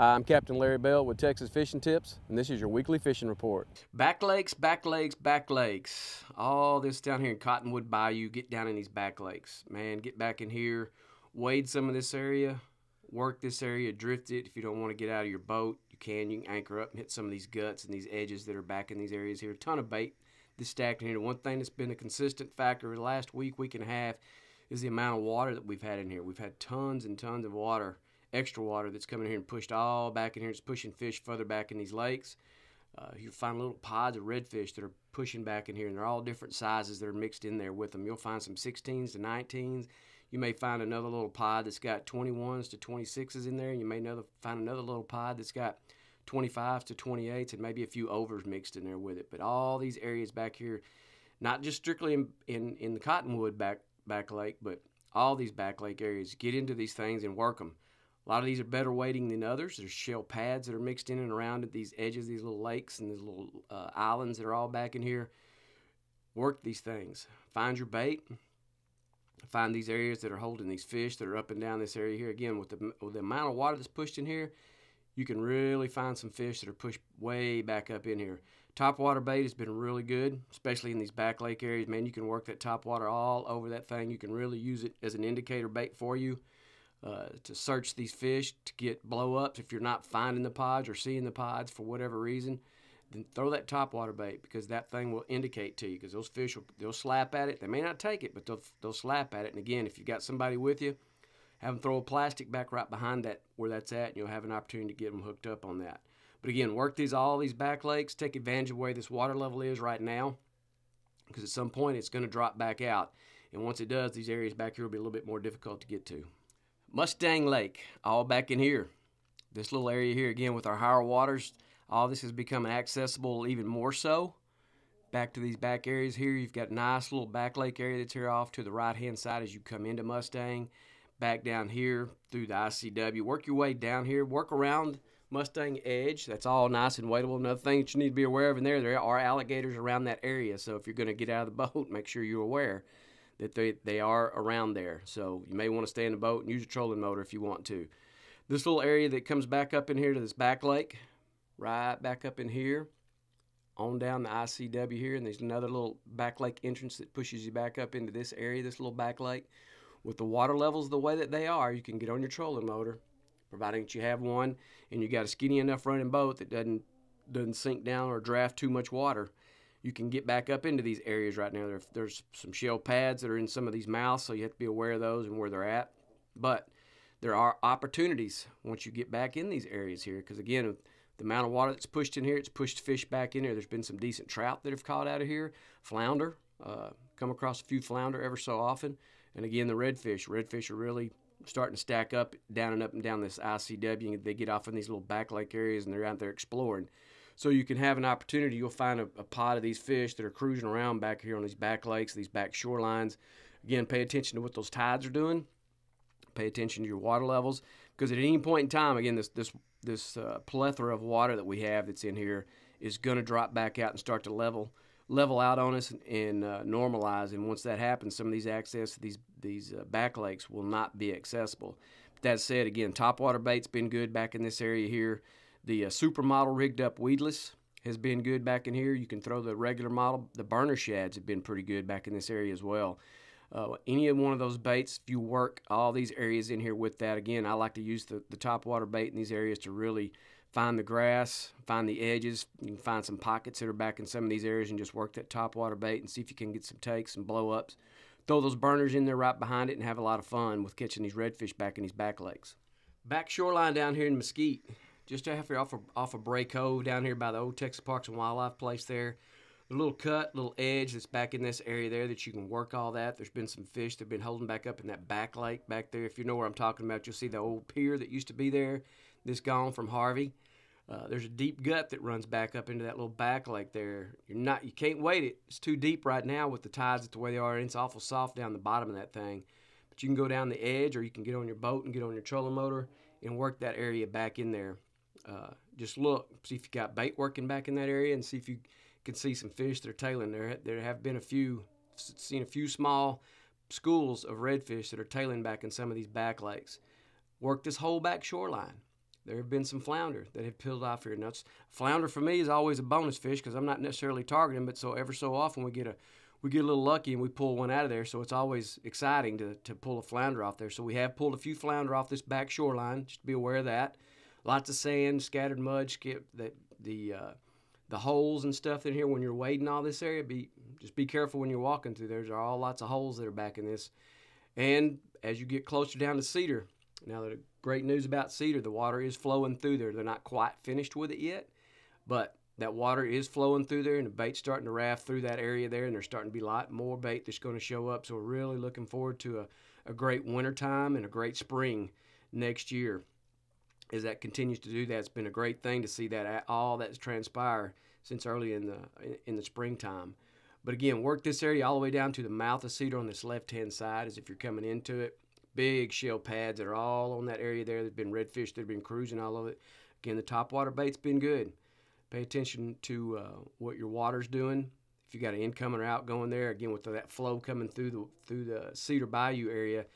I'm Captain Larry Bell with Texas Fishing Tips, and this is your weekly fishing report. Back lakes, back lakes, back lakes. All this down here in Cottonwood Bayou, get down in these back lakes. Man, get back in here, wade some of this area, work this area, drift it. If you don't want to get out of your boat, you can. You can anchor up and hit some of these guts and these edges that are back in these areas here. A ton of bait this stacked in here. One thing that's been a consistent factor the last week, week and a half, is the amount of water that we've had in here. We've had tons and tons of water extra water that's coming here and pushed all back in here. It's pushing fish further back in these lakes. Uh, you find little pods of redfish that are pushing back in here, and they're all different sizes that are mixed in there with them. You'll find some 16s to 19s. You may find another little pod that's got 21s to 26s in there. You may another, find another little pod that's got 25s to 28s and maybe a few overs mixed in there with it. But all these areas back here, not just strictly in, in, in the Cottonwood back, back lake, but all these back lake areas, get into these things and work them. A lot of these are better weighting than others. There's shell pads that are mixed in and around at these edges, these little lakes and these little uh, islands that are all back in here. Work these things. Find your bait. Find these areas that are holding these fish that are up and down this area here. Again, with the, with the amount of water that's pushed in here, you can really find some fish that are pushed way back up in here. Top water bait has been really good, especially in these back lake areas. Man, you can work that top water all over that thing. You can really use it as an indicator bait for you uh, to search these fish to get blow ups. If you're not finding the pods or seeing the pods for whatever reason, then throw that top water bait because that thing will indicate to you because those fish will they'll slap at it. They may not take it, but they'll they'll slap at it. And again, if you've got somebody with you, have them throw a plastic back right behind that where that's at, and you'll have an opportunity to get them hooked up on that. But again, work these all these back lakes. Take advantage of where this water level is right now, because at some point it's going to drop back out. And once it does, these areas back here will be a little bit more difficult to get to. Mustang Lake, all back in here. This little area here, again, with our higher waters, all this is becoming accessible even more so. Back to these back areas here, you've got nice little back lake area that's here off to the right-hand side as you come into Mustang. Back down here through the ICW. Work your way down here. Work around Mustang Edge. That's all nice and wadeable. Another thing that you need to be aware of in there, there are alligators around that area. So if you're going to get out of the boat, make sure you're aware that they, they are around there. So you may want to stay in the boat and use your trolling motor if you want to. This little area that comes back up in here to this back lake, right back up in here, on down the ICW here, and there's another little back lake entrance that pushes you back up into this area, this little back lake. With the water levels the way that they are, you can get on your trolling motor, providing that you have one and you got a skinny enough running boat that doesn't doesn't sink down or draft too much water you can get back up into these areas right now. There, there's some shell pads that are in some of these mouths, so you have to be aware of those and where they're at. But there are opportunities once you get back in these areas here, because again, the amount of water that's pushed in here, it's pushed fish back in here. There's been some decent trout that have caught out of here, flounder, uh, come across a few flounder ever so often, and again the redfish. Redfish are really starting to stack up down and up and down this ICW. They get off in these little back lake areas and they're out there exploring. So you can have an opportunity. You'll find a, a pod of these fish that are cruising around back here on these back lakes, these back shorelines. Again, pay attention to what those tides are doing. Pay attention to your water levels because at any point in time, again, this this this uh, plethora of water that we have that's in here is going to drop back out and start to level level out on us and, and uh, normalize. And once that happens, some of these access to these these uh, back lakes will not be accessible. But that said, again, topwater bait's been good back in this area here. The uh, supermodel rigged up weedless has been good back in here. You can throw the regular model. The burner shads have been pretty good back in this area as well. Uh, any of one of those baits, if you work all these areas in here with that, again, I like to use the, the top water bait in these areas to really find the grass, find the edges. You can find some pockets that are back in some of these areas and just work that top water bait and see if you can get some takes and blow ups. Throw those burners in there right behind it and have a lot of fun with catching these redfish back in these back lakes. Back shoreline down here in Mesquite, just after off of, off of Bray Cove down here by the old Texas Parks and Wildlife place there. A little cut, little edge that's back in this area there that you can work all that. There's been some fish that have been holding back up in that back lake back there. If you know where I'm talking about, you'll see the old pier that used to be there. This gone from Harvey. Uh, there's a deep gut that runs back up into that little back lake there. You're not, you can't wait it. It's too deep right now with the tides at the way they are, it's awful soft down the bottom of that thing. But you can go down the edge, or you can get on your boat and get on your trolling motor and work that area back in there. Uh, just look, see if you got bait working back in that area, and see if you can see some fish that are tailing. There, there have been a few, seen a few small schools of redfish that are tailing back in some of these back lakes. Work this whole back shoreline. there have been some flounder that have peeled off here. Now, flounder for me is always a bonus fish because I'm not necessarily targeting, but so ever so often we get a we get a little lucky and we pull one out of there. So it's always exciting to, to pull a flounder off there. So we have pulled a few flounder off this back shoreline. Just be aware of that. Lots of sand, scattered mud, skip that the uh, the holes and stuff in here when you're wading all this area. Be just be careful when you're walking through. There's are all lots of holes that are back in this. And as you get closer down to Cedar, now the great news about Cedar, the water is flowing through there. They're not quite finished with it yet, but that water is flowing through there and the bait's starting to raft through that area there and there's starting to be a lot more bait that's going to show up. So we're really looking forward to a, a great winter time and a great spring next year as that continues to do that. It's been a great thing to see that all that's transpired since early in the in the springtime. But again, work this area all the way down to the mouth of Cedar on this left-hand side as if you're coming into it. Big shell pads that are all on that area there. There's been redfish that have been cruising all of it. Again, the topwater bait's been good. Pay attention to uh, what your water's doing. If you got an incoming or outgoing there, again with that flow coming through the through the Cedar Bayou area,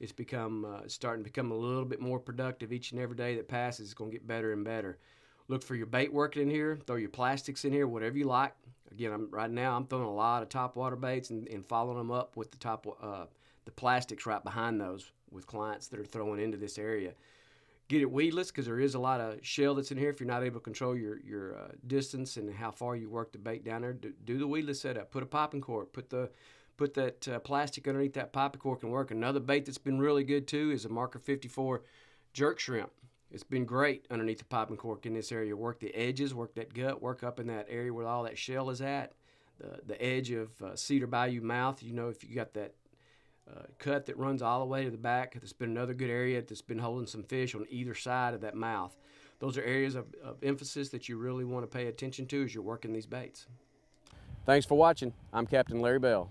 it's become uh, starting to become a little bit more productive each and every day that passes. It's going to get better and better. Look for your bait working in here. Throw your plastics in here, whatever you like. Again, I'm right now I'm throwing a lot of top water baits and, and following them up with the top uh, the plastics right behind those with clients that are throwing into this area. Get it weedless because there is a lot of shell that's in here. If you're not able to control your your uh, distance and how far you work the bait down there, do, do the weedless setup. Put a popping cork. Put the put that uh, plastic underneath that popping cork and work. Another bait that's been really good too is a Marker 54 jerk shrimp. It's been great underneath the popping cork in this area. Work the edges, work that gut, work up in that area where all that shell is at. The, the edge of uh, Cedar Bayou mouth, you know, if you got that uh, cut that runs all the way to the back, that's been another good area that's been holding some fish on either side of that mouth. Those are areas of, of emphasis that you really want to pay attention to as you're working these baits. Thanks for watching. I'm Captain Larry Bell.